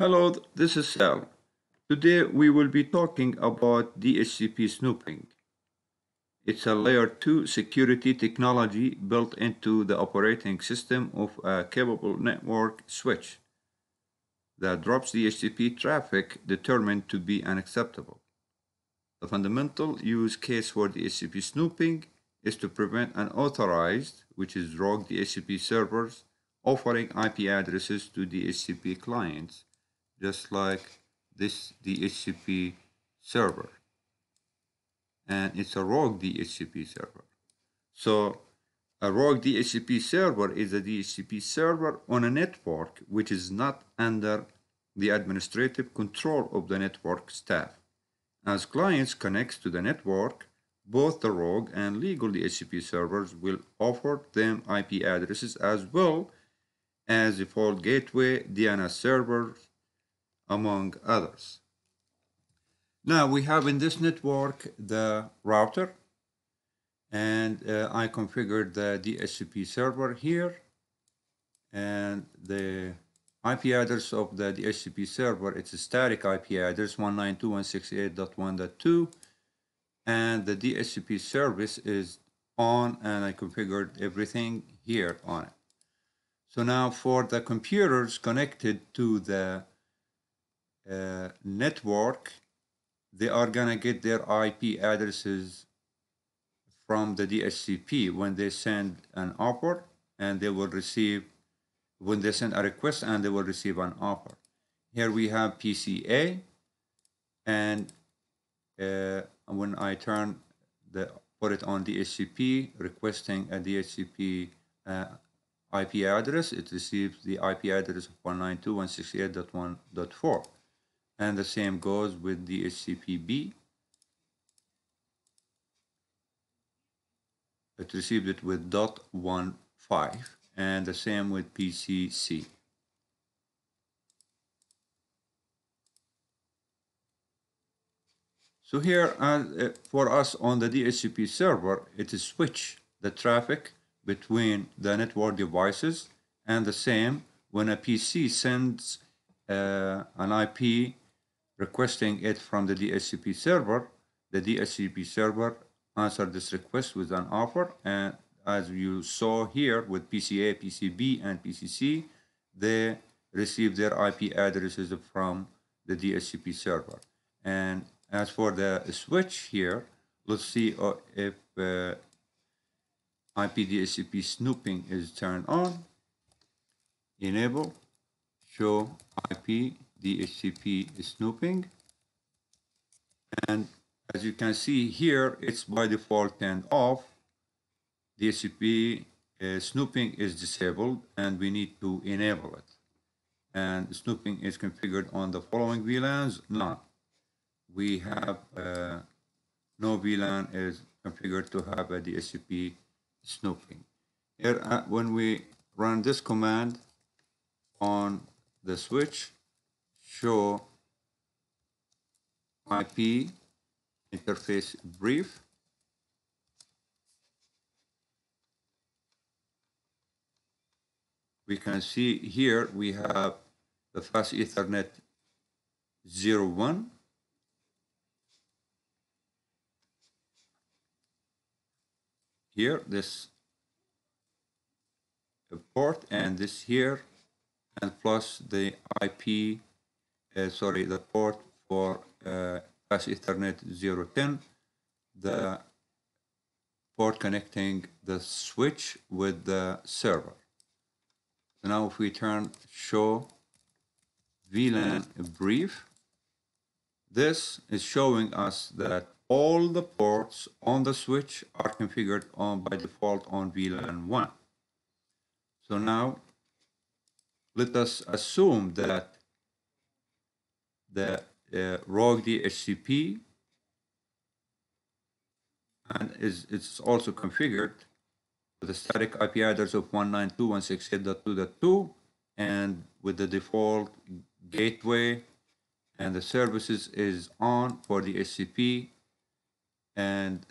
Hello, this is Sal. Today we will be talking about DHCP snooping. It's a layer 2 security technology built into the operating system of a capable network switch that drops DHCP traffic determined to be unacceptable. The fundamental use case for DHCP snooping is to prevent unauthorized, which is rogue DHCP servers, offering IP addresses to DHCP clients just like this DHCP server. And it's a rogue DHCP server. So a rogue DHCP server is a DHCP server on a network which is not under the administrative control of the network staff. As clients connect to the network, both the rogue and legal DHCP servers will offer them IP addresses as well as default gateway DNS servers among others. Now we have in this network the router and uh, I configured the DHCP server here and the IP address of the DHCP server, it's a static IP address 192.168.1.2 and the DHCP service is on and I configured everything here on it. So now for the computers connected to the uh, network, they are going to get their IP addresses from the DHCP when they send an offer and they will receive, when they send a request and they will receive an offer. Here we have PCA and uh, when I turn the put it on DHCP requesting a DHCP uh, IP address, it receives the IP address of 192.168.1.4 and the same goes with the HCPB. It received it with dot one five, and the same with PCC. So here uh, for us on the DHCP server, it is switch the traffic between the network devices and the same when a PC sends uh, an IP requesting it from the DHCP server. The DHCP server answered this request with an offer and as you saw here with PCA, PCB, and PCC, they received their IP addresses from the DHCP server. And as for the switch here, let's see uh, if uh, IP DHCP snooping is turned on. Enable, show IP DHCP snooping. And as you can see here, it's by default turned off. DHCP uh, snooping is disabled and we need to enable it. And snooping is configured on the following VLANs, none. We have uh, no VLAN is configured to have a DHCP snooping. Here, uh, when we run this command on the switch, show IP interface brief. We can see here we have the fast Ethernet 01 here this port and this here and plus the IP sorry, the port for uh, Fast Ethernet 010, the port connecting the switch with the server. So now if we turn show VLAN brief, this is showing us that all the ports on the switch are configured on by default on VLAN 1. So now let us assume that the uh, rogue DHCP and is it's also configured with a static IP address of 192.168.2.2 and with the default gateway. And the services is on for the HCP and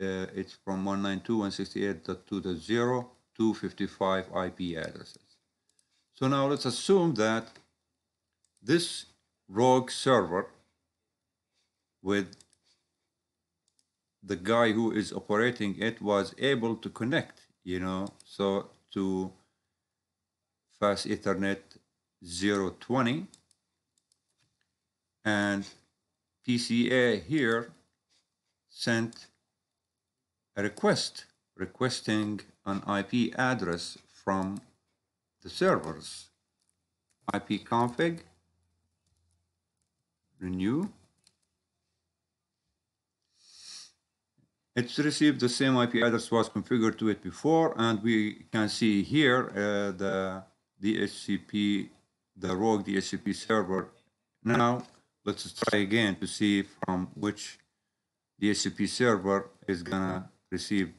uh, it's from 192.168.2.0 to 55 IP addresses. So now let's assume that this rogue server with the guy who is operating it was able to connect, you know, so to fast Ethernet 020 and PCA here sent a request requesting an IP address from the servers. IP config, renew. It's received the same IP address was configured to it before, and we can see here uh, the DHCP, the rogue DHCP server. Now, let's try again to see from which DHCP server is gonna receive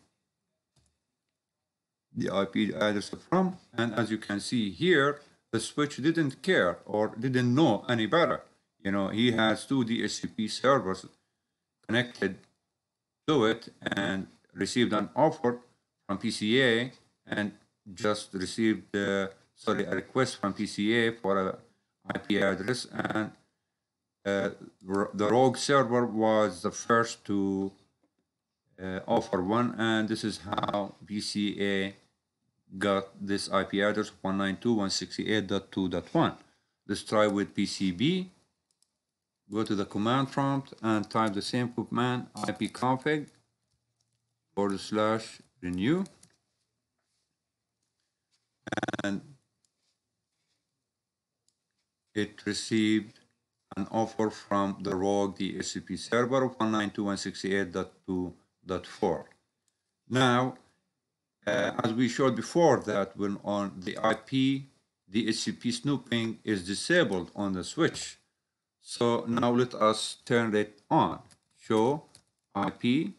the IP address from. And as you can see here, the switch didn't care or didn't know any better. You know, he has two DHCP servers connected to it and received an offer from PCA and just received, uh, sorry, a request from PCA for a IP address and uh, the rogue server was the first to uh, offer one and this is how PCA got this IP address 192.168.2.1. Let's try with PCB. Go to the command prompt and type the same command ipconfig forward slash renew. And it received an offer from the rogue DHCP server of 192.168.2.4. Now, uh, as we showed before that when on the IP, DHCP snooping is disabled on the switch. So now let us turn it on. Show IP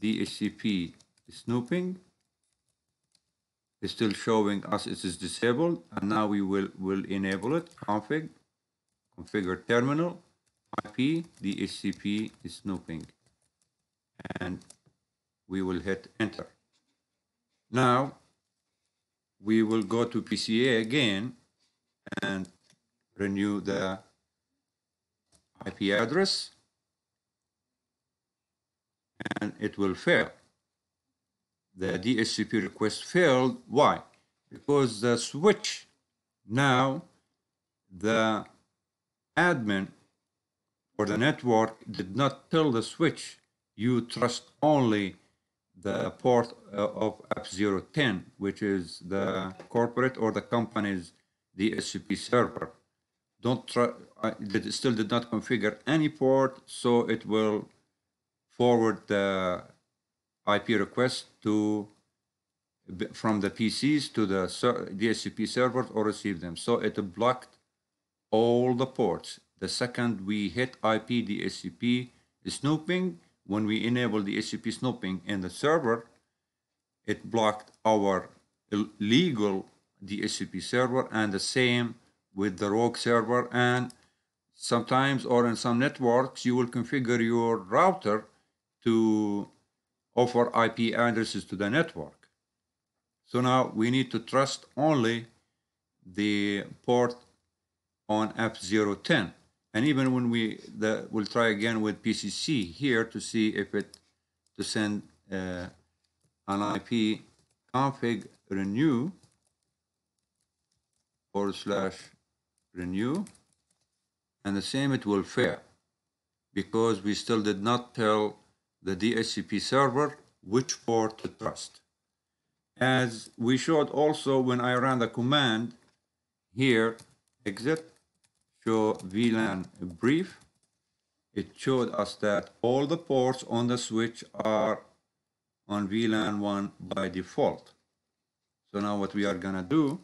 DHCP snooping is still showing us it is disabled and now we will will enable it config configure terminal IP DHCP snooping and we will hit enter. Now we will go to PCA again and renew the IP address and it will fail. The DHCP request failed. Why? Because the switch now the admin or the network did not tell the switch you trust only the port uh, of F010, which is the corporate or the company's DHCP server. Don't try, it still did not configure any port, so it will forward the IP request to from the PCs to the DHCP servers or receive them. So it blocked all the ports. The second we hit IP DHCP snooping, when we enable the DHCP snooping in the server, it blocked our legal DHCP server and the same with the rogue server and sometimes or in some networks you will configure your router to offer IP addresses to the network. So now we need to trust only the port on F010. And even when we the, we'll try again with PCC here to see if it to send uh, an IP config renew forward slash renew and the same it will fail because we still did not tell the DHCP server which port to trust. As we showed also when I ran the command here exit show VLAN brief, it showed us that all the ports on the switch are on VLAN 1 by default. So now what we are going to do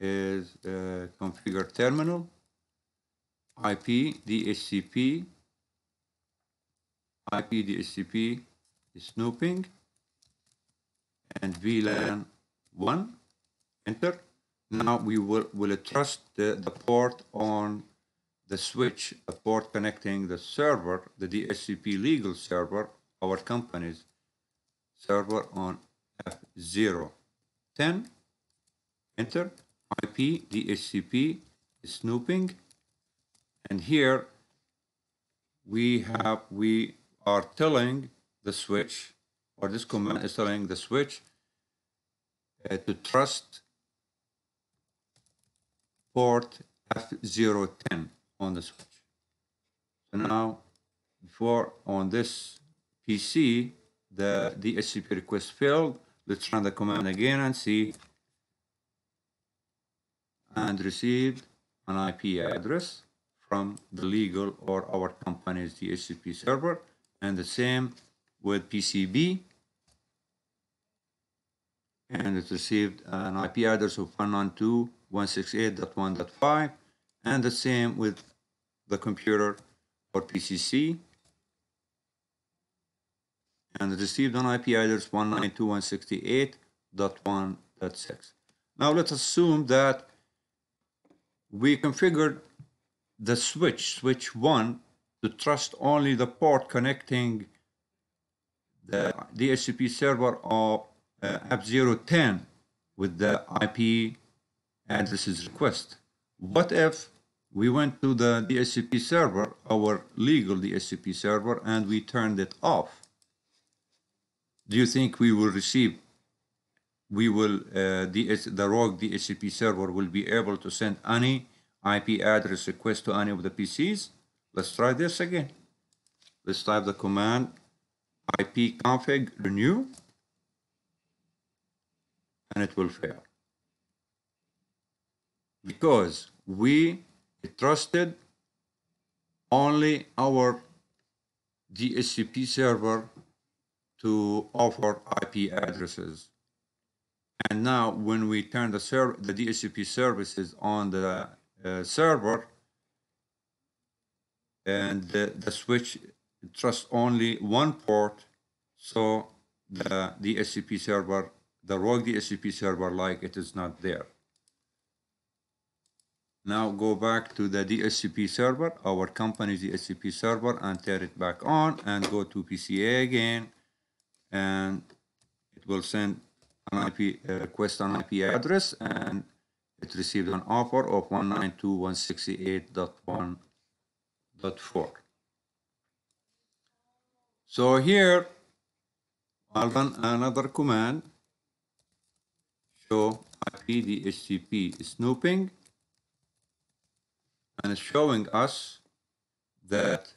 is uh, configure terminal, IP, DHCP, IP, DHCP snooping, and VLAN 1, enter. Now we will, will trust the, the port on the switch, the port connecting the server, the DHCP legal server, our company's server on F010, enter, IP, DHCP, snooping. And here we have, we are telling the switch, or this command is telling the switch uh, to trust port F010 on the switch. So now, before on this PC, the DHCP request failed. Let's run the command again and see and received an IP address from the legal or our company's DHCP server and the same with PCB and it received an IP address of 192.168.1.5 and the same with the computer or PCC and it received an IP address 192.168.1.6. Now let's assume that we configured the switch, switch 1, to trust only the port connecting the DHCP server of uh, F010 with the IP addresses request. What if we went to the DHCP server, our legal DHCP server, and we turned it off? Do you think we will receive, we will, uh, DS, the rogue DHCP server will be able to send any IP address request to any of the PCs? Let's try this again. Let's type the command ipconfig renew and it will fail. Because we trusted only our DHCP server to offer IP addresses. And now when we turn the, server, the DHCP services on the uh, server, and the, the switch trusts only one port, so the DHCP server, the rogue DHCP server like it is not there. Now go back to the DHCP server, our company's DHCP server, and turn it back on and go to PCA again, and it will send an IP uh, request an IP address, and it received an offer of 192.168.1.4. So here, I'll run another command, show IP DHCP snooping, and it's showing us that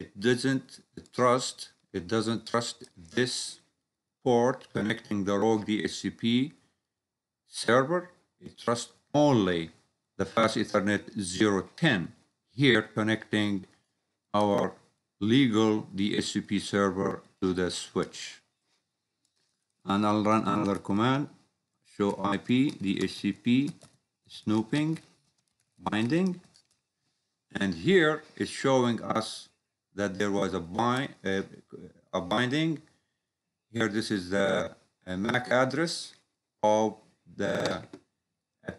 it doesn't trust, it doesn't trust this port connecting the rogue DHCP server. It trusts only the fast Ethernet 010 here connecting our legal DHCP server to the switch. And I'll run another command, show IP DHCP snooping binding. And here it's showing us that there was a, bind, uh, a binding. Here this is the MAC address of the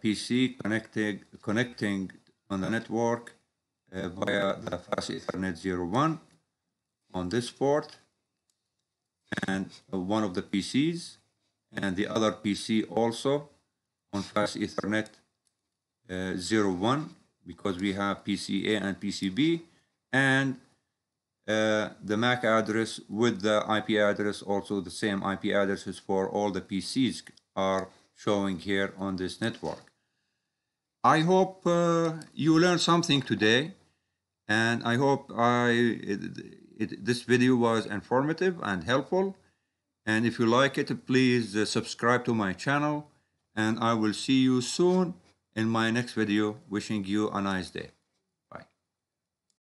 PC connecting, connecting on the network uh, via the fast Ethernet 01 on this port and one of the PCs and the other PC also on fast Ethernet uh, 01 because we have PCA and PCB and uh, the MAC address with the IP address also the same IP addresses for all the PCs are showing here on this network. I hope uh, you learned something today and I hope I it, it, this video was informative and helpful. And if you like it please uh, subscribe to my channel and I will see you soon in my next video. Wishing you a nice day